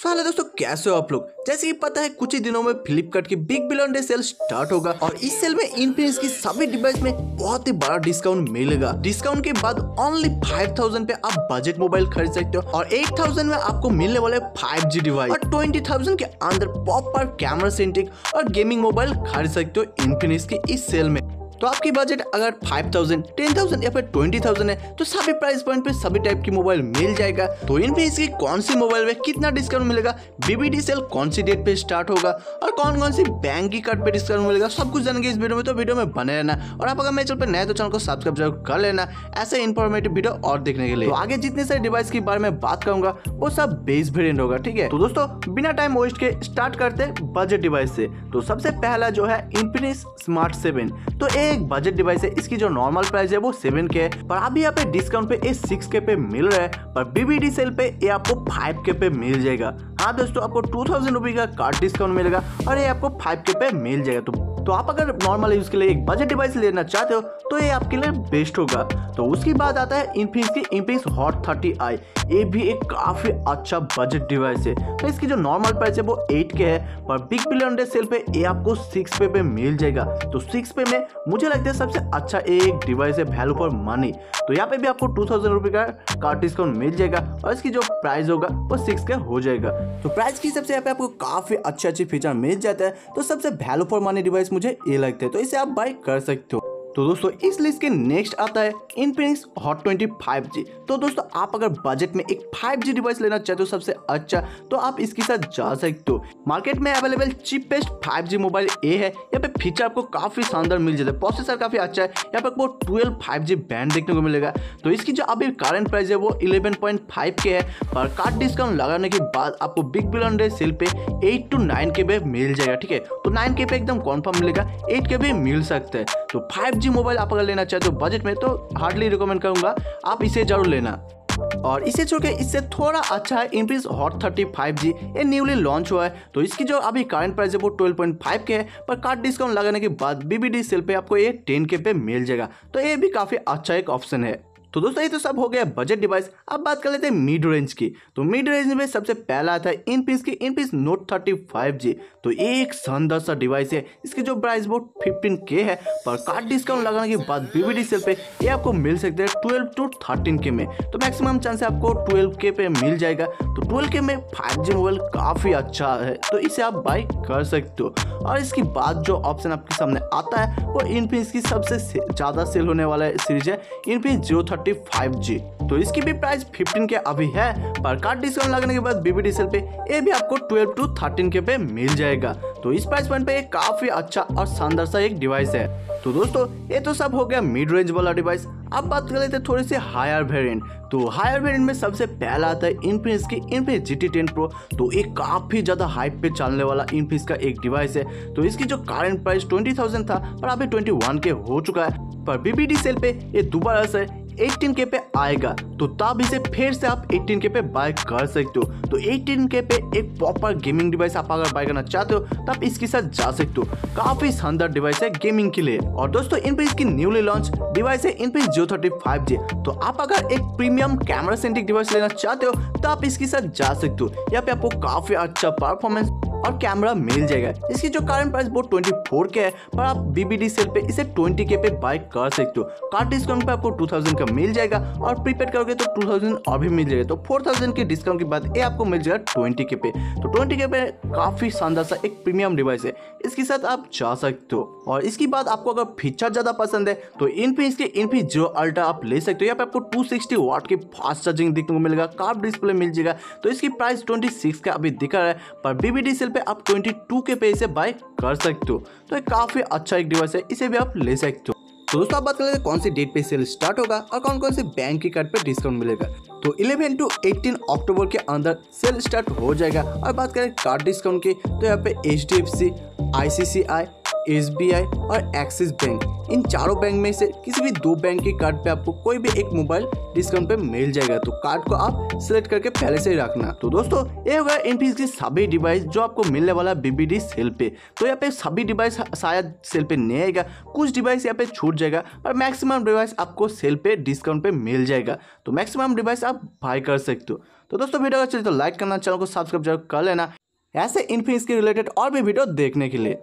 सो दोस्तों, कैसे हो आप लोग? जैसे कि पता है, कुछ ही दिनों में फ्लिपकार्ट की big billion day sale start होगा और इस सेल में इन्फिनिक्स की सभी डिवाइस में बहुत ही बड़ा डिस्काउंट मिलेगा। डिस्काउंट के बाद ओनली 5000 पे आप बजट मोबाइल खरीद सकते हो और 8000 में आपको मिलने वाले 5G डिवाइस और 20000 के अंदर पॉपर कैमरा सेंटिक और गेमिंग मोबाइल खरीद सकते हो इन्फिनिक्स की इस सेल में। तो आपकी बजट अगर 5000, 10000 या फिर 20000 है तो सभी प्राइस पॉइंट पे सभी टाइप की मोबाइल मिल जाएगा। तो इन पे इसकी कौन सी मोबाइल में कितना डिस्काउंट मिलेगा? बीबीडी सेल कौन सी डेट पे स्टार्ट होगा? और कौन कौन सी बैंक की कार्ड पे डिस्काउंट मिलेगा? सब कुछ जानेंगे इस वीडियो में तो वीडियो में बने रहना। और आप अगर मेरे चैनल पर नए तो चैनल को सब्सक्राइब ज़रूर कर लेना। ऐसे इन्फॉर्मेटिव वीडियो और देखने के लिए। तो आगे जितने सारे डिवाइस के बारे में बात करूँगा वो सब बेस वेरियंट होगा ठीक है? तो दोस्तों बिना टाइम वेस्ट के स्टार्ट करते बजट डिवाइस से। तो सबसे पहला जो है इन्फिनिक्स स्मार्ट सेवन तो एक बजट डिवाइस है, इसकी जो नॉर्मल प्राइस है वो सेवन के पर अभी यहाँ पे डिस्काउंट पे सिक्स के पे मिल रहा है, पर बीबीडी सेल पे ये आपको फाइव के पे मिल जाएगा। हाँ दोस्तों, आपको टू थाउज़ेंड रुपी का कार्ड डिस्काउंट मिलेगा और ये आपको फाइव के पे मिल जाएगा। तो तो आप अगर नॉर्मल यूज़ के लिए एक बजट डिवाइस लेना चाहते हो तो ये आपके लिए बेस्ट होगा। तो उसकी बाद आता है इन्फिनिक्स की इन्फिनिक्स हॉट थर्टी आई ये भी एक काफ़ी अच्छा बजट डिवाइस है। तो इसकी जो नॉर्मल प्राइस है, वो एट के है। पर बिग बिलियन डे सेल पे ये आपको सिक्स पे पे मिल जाएगा। तो सिक्स पे में मुझे लगता है सबसे अच्छा एक डिवाइस है वैल्यू फॉर मनी तो यहाँ पे भी आपको टू थाउज़ेंड रुपये का कार्ड डिस्काउंट मिल जाएगा और इसकी जो प्राइस होगा, वो सिक्स का हो जाएगा। तो प्राइस की हिसाब से यहाँ पे आपको काफ़ी अच्छे अच्छे फीचर मिल जाता है। तो सबसे वैल्यू फॉर मनी डिवाइस मुझे ये लगता है। तो इसे आप बाई कर सकते हो। तो दोस्तों, इस लिस्ट के नेक्स्ट आता है इन्फिनिक्स हॉट 25G तो दोस्तों, आप अगर बजट में एक 5G डिवाइस लेना चाहते हो सबसे अच्छा तो आप इसके साथ जा सकते हो। मार्केट में अवेलेबल चीपेस्ट 5G मोबाइल ए है। यहाँ पे फीचर आपको काफ़ी शानदार मिल जाता है। प्रोसेसर काफ़ी अच्छा है। यहाँ पे आपको 12 5G बैंड देखने को मिलेगा। तो इसकी जो अभी करंट प्राइस है, वो 11.5 के है। पर कार्ड डिस्काउंट लगाने के बाद आपको बिग बिलियन डे सेल पे एट टू नाइन के पे मिल जाएगा, ठीक है? तो नाइन के पे एकदम कॉन्फर्म मिलेगा। एट के भी मिल सकता है। तो 5G मोबाइल आप अगर लेना चाहते हो बजट में तो हार्डली रिकमेंड करूँगा। आप इसे ज़रूर लेना। और इसे छोड़ के इससे थोड़ा अच्छा है इनप्रीज हॉट थर्टी फाइव जी ये न्यूली लॉन्च हुआ है तो इसकी जो अभी करंट प्राइस है, वो ट्वेल्व पॉइंट फाइव के है, पर कार्ड डिस्काउंट लगाने के बाद बीबीडी सेल पे आपको ये टेन के पे मिल जाएगा। तो ये भी काफ़ी अच्छा एक ऑप्शन है। तो दोस्तों, ये तो सब हो गया बजट डिवाइस अब बात कर लेते हैं मिड रेंज की। तो मिड रेंज में सबसे पहला आता है इन पीस की in peace note thirty five G तो एक शानदार सा डिवाइस है। इसकी जो प्राइस वो फिफ्टीन के है। पर कार्ड डिस्काउंट लगाने के बाद बीबीडी सेल पे ये आपको मिल सकते हैं ट्वेल्व टू थर्टीन के में। तो मैक्सिमम चांस आपको ट्वेल्व के पे मिल जाएगा। तो ट्वेल्व के में फाइव जी मोबाइल काफ़ी अच्छा है। तो इसे आप बाई कर सकते हो। और इसके बाद जो ऑप्शन आपके सामने आता है, वो इनफिनिक्स की सबसे ज़्यादा सेल होने वाला सीरीज़ है। Infinix zero thirty five G. तो इसकी भी प्राइस 15 के अभी है, पर कार्ड डिस्काउंट लगने के बाद बीबीडी सेल पे ये भी आपको 12 टू 13 के पे मिल जाएगा। तो इस प्राइस पॉइंट पे काफ़ी अच्छा और शानदार सा एक डिवाइस है। तो दोस्तों, ये तो सब हो गया मिड रेंज वाला डिवाइस अब बात कर लेते थोड़ी सी हायर वेरिएंट तो हायर वेरिएंट में सबसे पहला आता है इनफिनिक्स की Infinix G T ten pro तो ये काफ़ी ज़्यादा हाइप पे चलने वाला इनफिनिक्स का एक डिवाइस है। तो इसकी जो करंट प्राइस ट्वेंटी थाउज़ेंड था, पर अभी ट्वेंटी वन के हो चुका है। पर बीबीडी सेल पे ये दोबारा से 18 के पे आएगा तो तब इसे फिर से आप 18 के पे बाय कर सकते हो। तो 18 के पे एक प्रॉपर गेमिंग डिवाइस आप अगर बाय करना चाहते हो तो आप इसके साथ जा सकते हो। काफ़ी शानदार डिवाइस है गेमिंग के लिए। और दोस्तों, इन पे इसकी न्यूली लॉन्च डिवाइस है, इन पे जियो थर्टी फाइव जी तो आप अगर एक प्रीमियम कैमरा सेंट्रिक डिवाइस लेना चाहते हो तो आप इसके साथ जा सकते हो। यहाँ पे आपको काफ़ी अच्छा परफॉर्मेंस और कैमरा मिल जाएगा। इसकी जो करंट प्राइस वो 24 के है, पर आप बीबीडी सेल पे इसे 20 के पे बाय कर सकते हो। कार्ड डिस्काउंट पे आपको 2000 का मिल जाएगा और प्रीपेड करोगे तो 2000 और भी मिल जाएगा। तो 4000 के डिस्काउंट के बाद ये आपको मिल जाएगा 20 के पे। तो 20 के पे काफ़ी शानदार सा एक प्रीमियम डिवाइस है। इसके साथ आप जा सकते हो और इसके बाद आपको अगर फीचर ज़्यादा पसंद है तो इनफिनिक्स के इनफी जो अल्ट्रा आप ले सकते हो। यहाँ पे आपको 260 वाट की फास्ट चार्जिंग देखने को मिलेगा कार्ड डिस्प्ले मिल जाएगा। तो इसकी प्राइस 26 का अभी दिखा रहा है, पर बीबीडी सेल पे आप 22 के पे इसे बाय कर सकते हो। तो ये काफ़ी अच्छा एक डिवाइस है, इसे भी आप ले सकते हो। तो दोस्तों, आप बात कर लेते कौन सी डेट पे सेल स्टार्ट होगा और कौन कौन से बैंक की कार्ड पे डिस्काउंट मिलेगा। तो 11 टू 18 अक्टूबर के अंदर सेल स्टार्ट हो जाएगा। और बात करें कार्ड डिस्काउंट की तो यहाँ पे H D F C I C I C SBI और एक्सिस बैंक। इन चारों बैंक में से किसी भी दो बैंक के कार्ड पे आपको कोई भी एक मोबाइल डिस्काउंट पे मिल जाएगा। तो कार्ड को आप सिलेक्ट करके पहले से ही रखना। तो दोस्तों, ये होगा इनफिनिक्स की सभी डिवाइस जो आपको मिलने वाला है बीबीडी सेल पे। तो यहाँ पे सभी डिवाइस शायद सेल पे नहीं आएगा। कुछ डिवाइस यहाँ पे छूट जाएगा और मैक्सिमम डिवाइस आपको सेल पे डिस्काउंट पे मिल जाएगा। तो मैक्सिमम डिवाइस आप बाय कर सकते हो। तो दोस्तों, वीडियो अच्छा तो लाइक करना, चैनल को सब्सक्राइब ज़रूर कर लेना। ऐसे इन्फिनिक्स के रिलेटेड और भी वीडियो देखने के लिए।